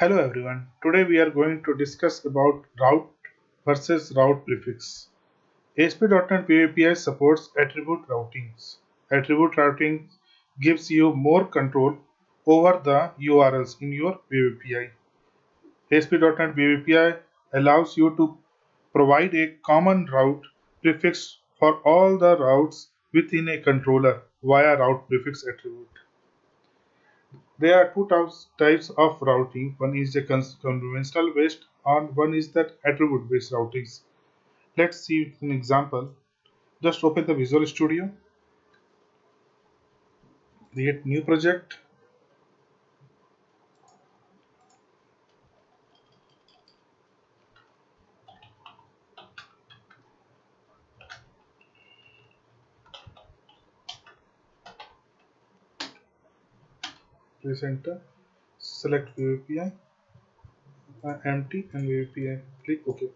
Hello everyone. Today we are going to discuss about route versus route prefix. ASP.NET API supports attribute routings. Attribute routing gives you more control over the URLs in your API. ASP.NET API allows you to provide a common route prefix for all the routes within a controller via route prefix attribute. There are two types of routing. One is the conventional based and one is that attribute based routings. Let's see an example. Just open the Visual Studio. Create new project. Press enter select Web API uh, empty and Web API click OK.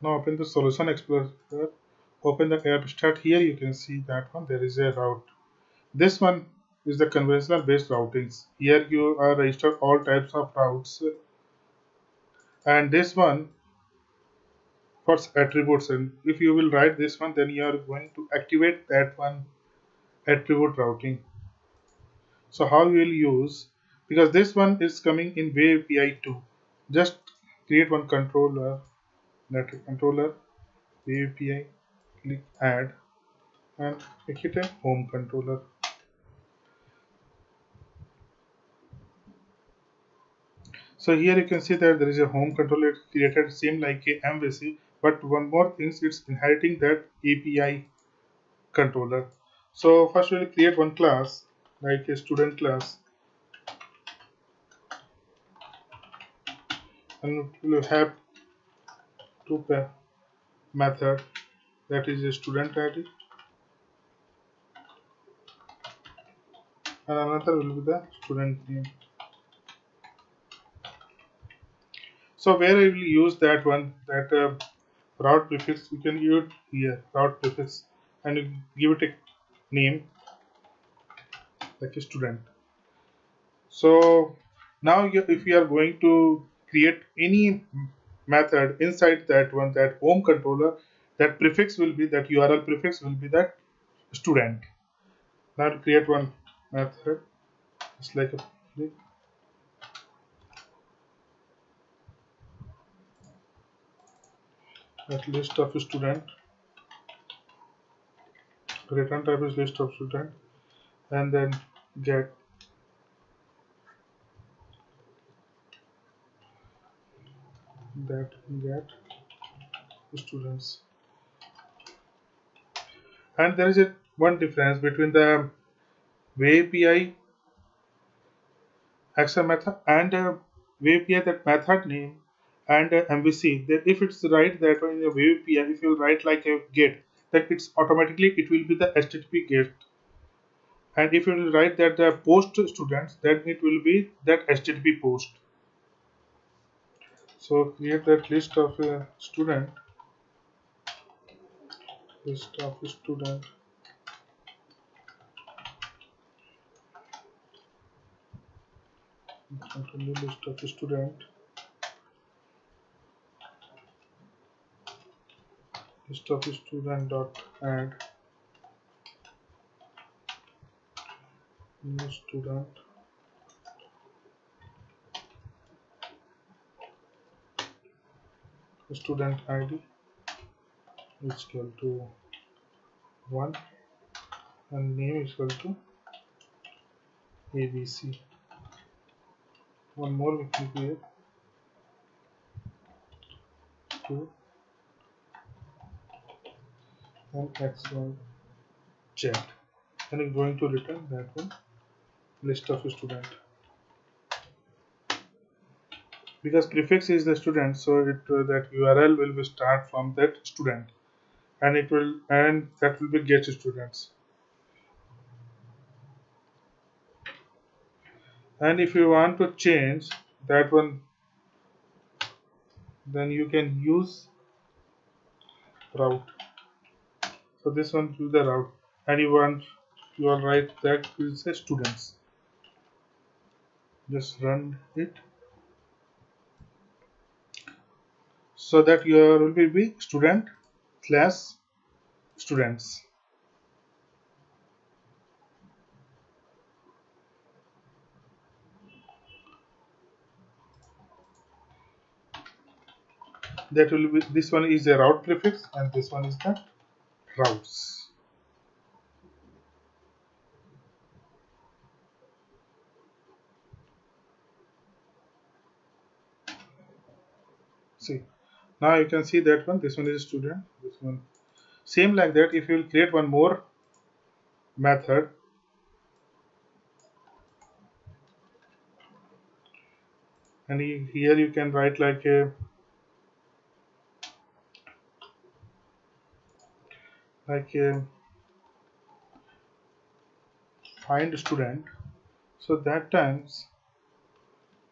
Now open the solution explorer open the app start. Here you can see that one there is a route. This one is the conventional based routings. Here you are register all types of routes and this one for attributes and if you will write this one then you are going to activate that one attribute routing. So how you will use because this one is coming in Web API 2 just create one controller network controller API click add and make it a home controller So here you can see that there is a home controller created same like a MVC but one more thing it's inheriting that API controller. So first we will create one class like a student class and we will have two method that is a student ID and another will be the student name. So where I will use that one, that uh, route prefix, we can use here, route prefix, and give it a name like a student. So now if we are going to create any method inside that one, that home controller, that prefix will be, that URL prefix will be that student. Now create one method, it's like a list of student return type is list of student and then get that get students. And there is a one difference between the Web API action method and uh, that method name and uh, MVC that if it's right that in a web API if you write like a get that it's automatically it will be the HTTP get and if you write that the post students then it will be that HTTP post. So create that list of uh, student. List of student. List of student list of student. Dot add new student student id is equal to 1 and name is equal to abc one more we can create. Two and x y z and it's going to return that one. List of student. Because prefix is the student so it uh, that url will be start from that student. And it will and that will be get students. And if you want to change that one then you can use route so this one is the route. And you want you will write that will say students. Just run it. So that your will be student slash students. That will be this one is a route prefix and this one is the routes see now you can see that one this one is student this one. Same like that if you will create one more method and here you can write like a like uh, find student. So that times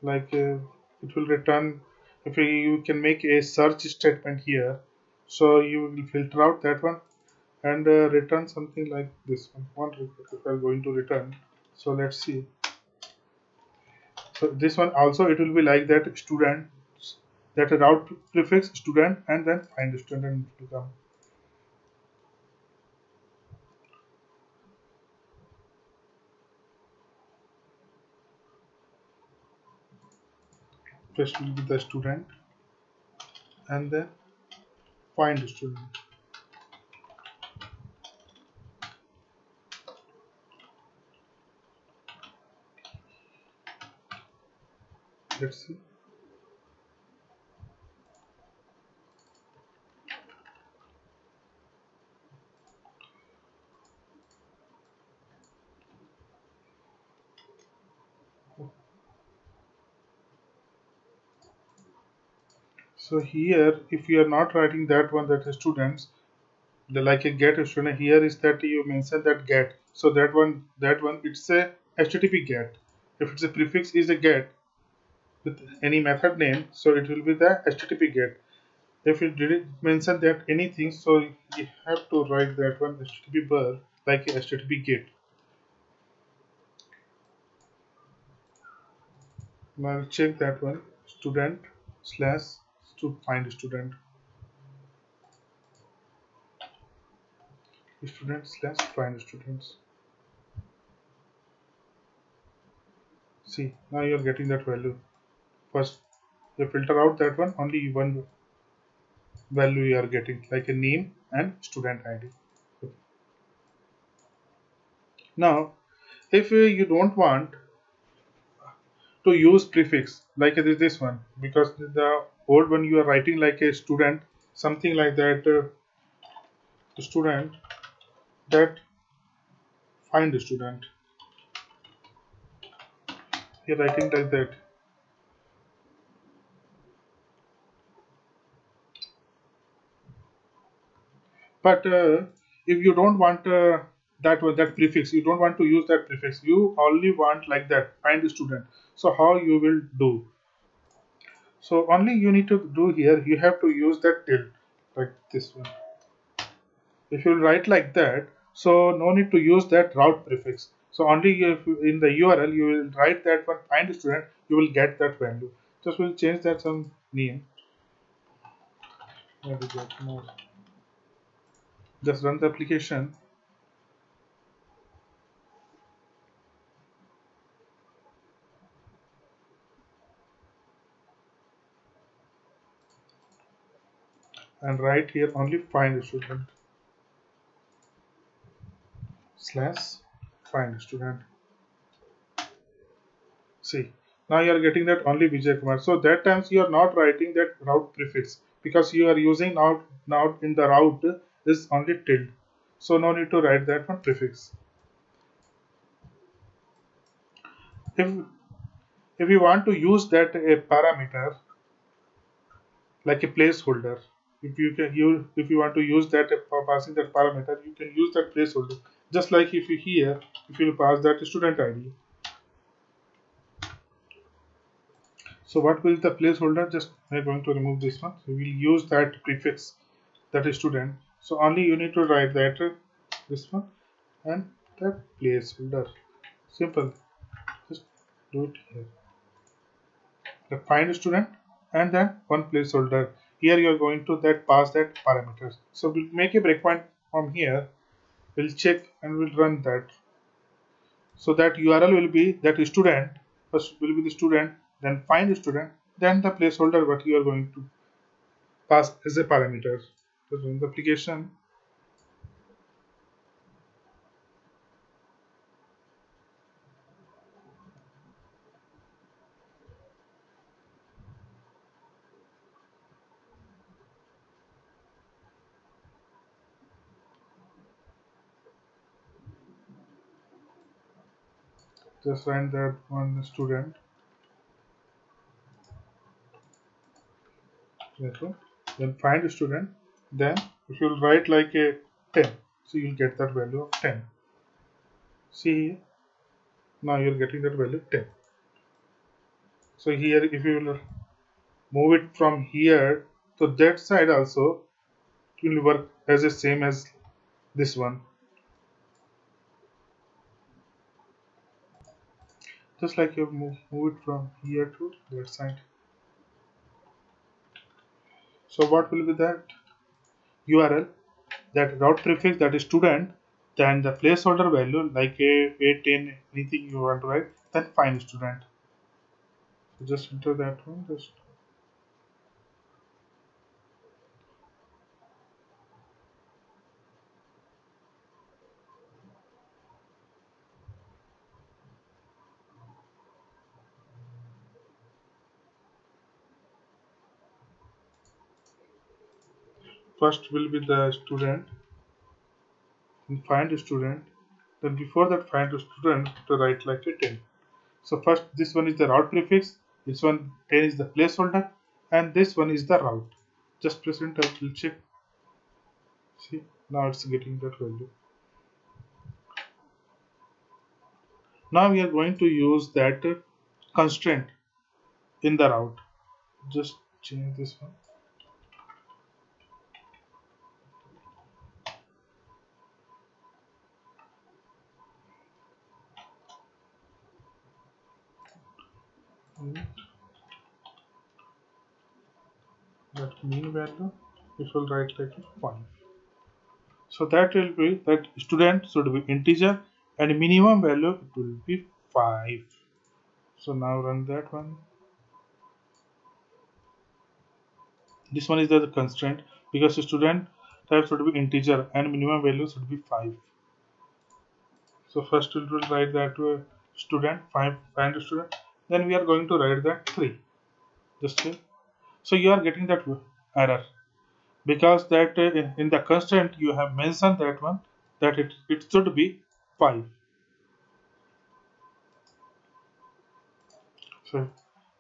like uh, it will return if you, can make a search statement here. So you will filter out that one and uh, return something like this one. One if I'm going to return. So let's see. So this one also it will be like that student that route prefix student and then find student will come first will be the student and then find student. Let's see so here if you are not writing that one that is students like a get student here is that you mention that get. So that one that one it's a http get. If it's a prefix is a get with any method name so it will be the http get. If you didn't mention that anything so you have to write that one http bar like a http get. Now check that one student slash to find student. Student slash find students. See now you are getting that value. First you filter out that one only one value you are getting like a name and student id now if uh, you don't want to use prefix like this one because the old when you are writing like a student something like that uh, student that find the student. You're writing like that. But uh, if you don't want uh, that that prefix you don't want to use that prefix you only want like that find the student. So how you will do so only you need to do here you have to use that tilde like this one. If you write like that so no need to use that route prefix. So only if in the url you will write that one find student you will get that value. Just will change that some name. Just run the application and write here only find student. Slash find student. See now you are getting that only Vijay Kumar. So that times you are not writing that route prefix because you are using now now in the route is only tilde. So no need to write that one prefix. If if you want to use that a parameter like a placeholder if you can you if you want to use that for passing that parameter you can use that placeholder. Just like if you here if you pass that student id so what will the placeholder just we're going to remove this one. So we'll use that prefix that is student. So only you need to write that this one and that placeholder. Simple. Just do it here. The find student and then one placeholder here you are going to that pass that parameters. So we'll make a breakpoint from here. We'll check and we'll run that. So that url will be that student first will be the student then find the student then the placeholder what you are going to pass as a parameter. So in the application just find that one student. Then find a student. Then if you'll write like a 10 so you'll get that value of 10 see now you're getting that value 10 so here if you will move it from here to that side also it will work as the same as this one just like you move, move it from here to that side. So what will be that url that route prefix that is student then the placeholder value like a 8 10 anything you want to write then find student. So just enter that one just first will be the student and find student then before that find a student to write like a 10 so first this one is the route prefix this one 10 is the placeholder and this one is the route. Just press enter will check see now it's getting that value. Now we are going to use that constraint in the route. Just change this one Hmm. that mean value it will write like 5 so that will be that student should be integer and minimum value it will be 5 so now run that one. This one is the constraint because student type should be integer and minimum value should be 5 so first we will write that to a student 5 find student then we are going to write that 3 just here. So you are getting that error. Because that uh, in the constraint you have mentioned that one that it, it should be 5 so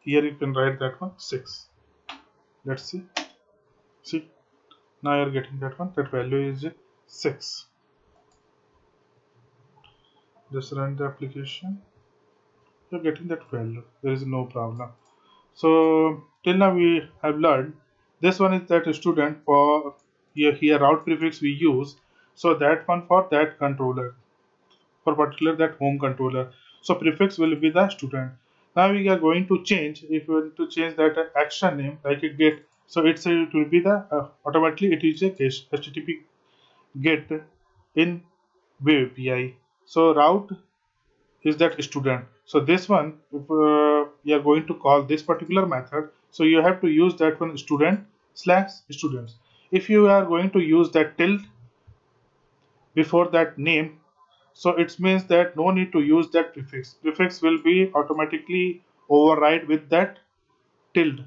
here you can write that one 6 let's see. See now you're getting that one that value is 6 just run the application you're getting that value. There is no problem. So till now we have learned this one is that student for here, here route prefix we use. So that one for that controller. For particular that home controller. So prefix will be the student. Now we are going to change. If we want to change that action name like a get so it's a, it will be the uh, automatically it is a case http get in web api so route is that student so this one if uh, are going to call this particular method so you have to use that one student slash students. If you are going to use that tilde before that name so it means that no need to use that prefix. Prefix will be automatically override with that tilde.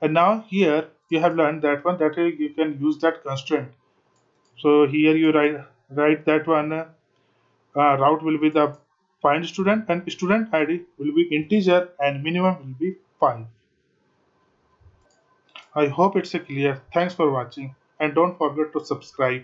And now here you have learned that one that you can use that constraint. So here you write write that one uh, route will be the find student and student id will be integer and minimum will be 5 i hope it's clear. Thanks for watching and don't forget to subscribe